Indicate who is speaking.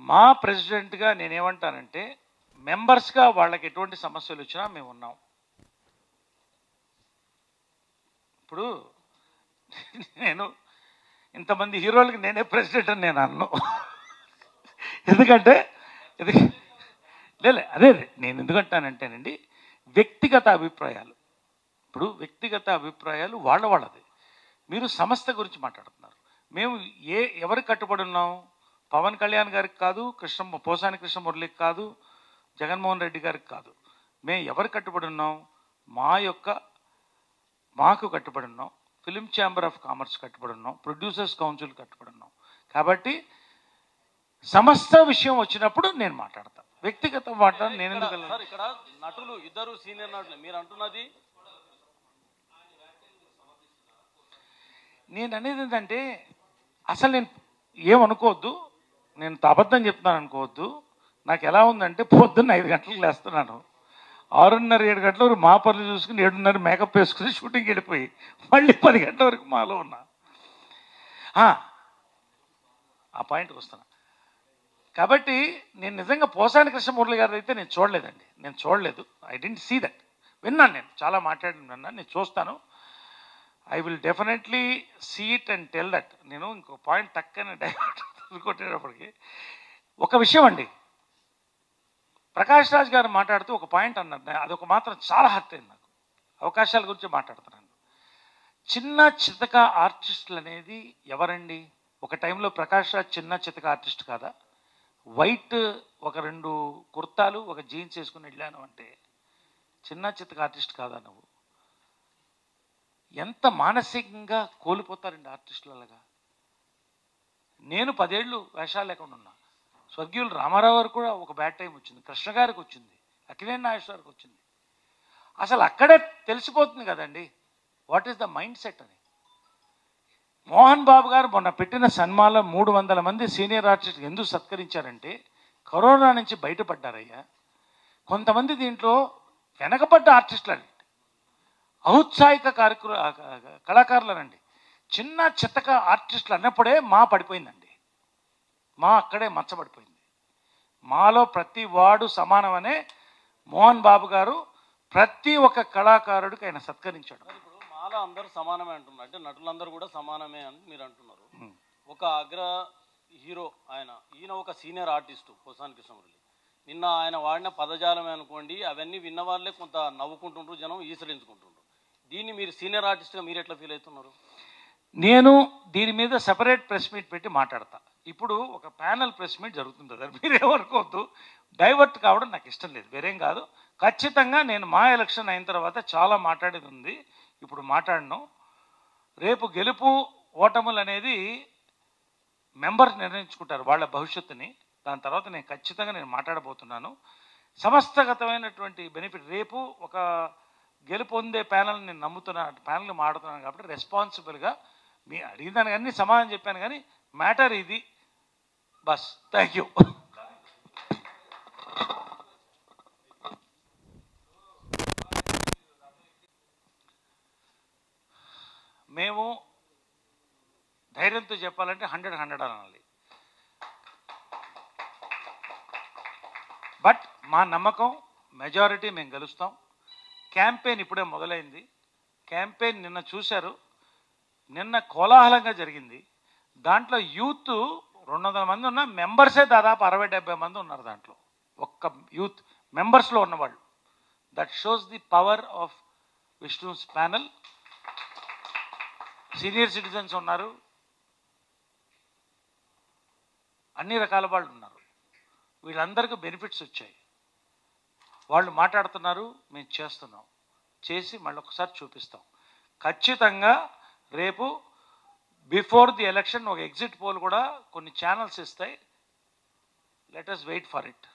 Speaker 1: మా ప్రెసిడెంట్గా నేనేమంటానంటే మెంబర్స్గా వాళ్ళకి ఎటువంటి సమస్యలు వచ్చినా మేము ఉన్నాం. ఇప్పుడు నేను ఇంతమంది హీరోలకి నేనే ప్రెసిడెంట్ అని నేను అన్ను. ఎందుకంటే ఇది లేలే అదే అదే. నేను ఎందుకంటానంటేనండి వ్యక్తిగత అభిప్రాయాలు. ఇప్పుడు వ్యక్తిగత అభిప్రాయాలు వాళ్ళ వాళ్ళది. మీరు సంస్థ గురించి మాట్లాడుతున్నారు. మేము ఏ ఎవరికి కట్టుబడి ఉన్నాం? పవన్ కళ్యాణ్ గారికి కాదు కృష్ణ పోసాని కృష్ణమురళికి కాదు జగన్మోహన్ రెడ్డి గారికి కాదు. మేము ఎవరికి కట్టుబడి ఉన్నాం? మా యొక్క మాకు కట్టుబడి ఉన్నాం. ఫిలిం ఛాంబర్ ఆఫ్ కామర్స్ కట్టుబడి ఉన్నాం. ప్రొడ్యూసర్స్ కౌన్సిల్ కట్టుబడి ఉన్నాం. కాబట్టి సమస్త విషయం వచ్చినప్పుడు నేను మాట్లాడతాను వ్యక్తిగత మాట నేను ఎందుకు
Speaker 2: ఇక్కడ నటులు ఇద్దరు సీనియర్ నటులు. మీరు అంటున్నది?
Speaker 1: నేను అనేది ఏంటంటే అసలు నేను ఏమనుకోవద్దు. నేను అబద్ధం చెప్తున్నాను అనుకోవద్దు. నాకు ఎలా ఉందంటే పొద్దున్న ఐదు గంటలకు లేస్తున్నాను. ఆరున్నర ఏడు గంటల వరకు మా పనులు చూసుకుని ఏడున్నర మేకప్ వేసుకుని షూటింగ్కి వెళ్ళిపోయి మళ్ళీ పది గంటల వరకు మాలో ఉన్నా. ఆ, పాయింట్కి వస్తున్నా. కాబట్టి నేను నిజంగా పోసాని కృష్ణమూర్తి గారు అయితే నేను చూడలేదండి. నేను చూడలేదు. ఐ డెంట్ సీ దట్ విన్నాను నేను. చాలా మాట్లాడిన నేను చూస్తాను. I will definitely see it and tell that నేను ఇంకో పాయింట్ టక్కని డైవర్ట్ కొట్టేటప్పటికి. ఒక విషయం అండి ప్రకాష్ రాజ్ గారు మాట్లాడుతూ ఒక పాయింట్ అన్నారు. అదొక మాత్రం చాలా హర్ట్ అయింది నాకు. అవకాశాల గురించి మాట్లాడుతున్నాను. చిన్న చితక ఆర్టిస్టులు అనేది ఎవరండి? ఒక టైంలో ప్రకాష్ రాజ్ చిన్న చితక ఆర్టిస్ట్ కాదా? వైట్ ఒక రెండు కుర్తాలు ఒక జీన్స్ వేసుకుని వెళ్ళాను అంటే చిన్న చితక ఆర్టిస్ట్ కాదా నువ్వు? ఎంత మానసికంగా కోల్పోతారండి ఆర్టిస్టులు అలాగా నేను పదేళ్ళు వేషాలు లేకుండా ఉన్నా. స్వర్గీయులు రామారావు గారు కూడా ఒక బ్యాడ్ టైం వచ్చింది. కృష్ణ గారికి వచ్చింది. అఖిలేన్ నాగేశ్వరికి వచ్చింది. అసలు అక్కడే తెలిసిపోతుంది కదండి. What is the mindset అని? మోహన్ బాబు గారు మొన్న పెట్టిన సన్మాలో మూడు వందల మంది సీనియర్ ఆర్టిస్ట్ ఎందుకు సత్కరించారంటే కరోనా నుంచి బయటపడ్డారయ్యా. కొంతమంది దీంట్లో వెనకబడ్డ ఆర్టిస్టులు అండి. ఔత్సాహిక కార్యక్రమ కళాకారులనండి చిన్న చిత్తక ఆర్టిస్టులు అన్నప్పుడే మా పడిపోయిందండి. మా అక్కడే మచ్చబడిపోయింది. మాలో ప్రతి వాడు సమానమనే మోహన్ బాబు గారు ప్రతి ఒక్క కళాకారుడికి ఆయన సత్కరించాడు.
Speaker 2: ఇప్పుడు మాలో అందరూ సమానమే అంటున్నారు. అంటే నటులందరూ కూడా సమానమే అని మీరు అంటున్నారు. ఒక అగ్ర హీరో ఆయన ఈయన ఒక సీనియర్ ఆర్టిస్టు పోసాని కృష్ణమురళి. నిన్న ఆయన వాడిన పదజాలమే అనుకోండి అవన్నీ విన్న వాళ్ళే కొంత నవ్వుకుంటుండ్రు జనం ఈసడించుకుంటుండ్రు. దీన్ని మీరు సీనియర్ ఆర్టిస్ట్గా మీరు ఎట్లా ఫీల్ అవుతున్నారు?
Speaker 1: నేను దీని మీద సెపరేట్ ప్రెస్ మీట్ పెట్టి మాట్లాడతా. ఇప్పుడు ఒక ప్యానల్ ప్రెస్ మీట్ జరుగుతుంది సార్. మీరు డైవర్ట్ కావడం నాకు ఇష్టం లేదు. వేరేం కాదు. ఖచ్చితంగా నేను మా ఎలక్షన్ అయిన తర్వాత చాలా మాట్లాడేది ఉంది. ఇప్పుడు మాట్లాడను. రేపు గెలుపు ఓటములు అనేది మెంబర్స్ నిర్ణయించుకుంటారు వాళ్ళ భవిష్యత్తుని. దాని తర్వాత నేను ఖచ్చితంగా నేను మాట్లాడబోతున్నాను. సమస్తగతమైనటువంటి బెనిఫిట్ రేపు ఒక గెలుపొందే ప్యానల్ నేను నమ్ముతున్నాను ప్యానల్ మాడుతున్నాను కాబట్టి రెస్పాన్సిబుల్గా మీ అడిగిన కానీ సమాధానం చెప్పాను కానీ మ్యాటర్ ఇది. బస్ థ్యాంక్ యూ మేము ధైర్యంతో చెప్పాలంటే హండ్రెడ్ హండ్రెడ్ అనాలి. బట్ మా నమ్మకం మెజారిటీ మేము గెలుస్తాం. క్యాంపెయిన్ ఇప్పుడే మొదలైంది. క్యాంపెయిన్ నిన్న చూశారు. నిన్న కోలాహలంగా జరిగింది. దాంట్లో యూత్ రెండు వందల మంది ఉన్న మెంబర్సే దాదాపు అరవై డెబ్బై మంది ఉన్నారు దాంట్లో. ఒక్క యూత్ మెంబర్స్లో ఉన్నవాళ్ళు. That shows the power of Vishnu's panel senior citizens ఉన్నారు. అన్ని రకాల వాళ్ళు ఉన్నారు. వీళ్ళందరికీ బెనిఫిట్స్ వచ్చాయి. వాళ్ళు మాట్లాడుతున్నారు మేము చేస్తున్నాం. చేసి మళ్ళీ ఒకసారి చూపిస్తాం. ఖచ్చితంగా రేపు బిఫోర్ ది ఎలక్షన్ ఒక ఎగ్జిట్ పోల్ కూడా కొన్ని ఛానల్స్ ఇస్తాయి. Let us wait for it